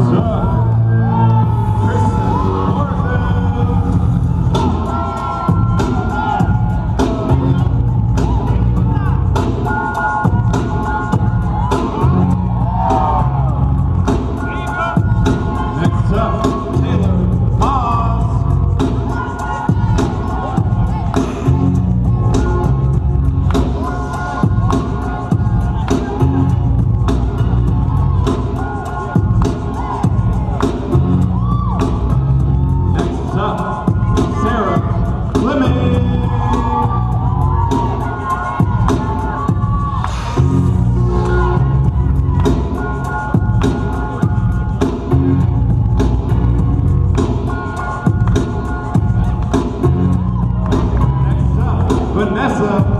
Next myself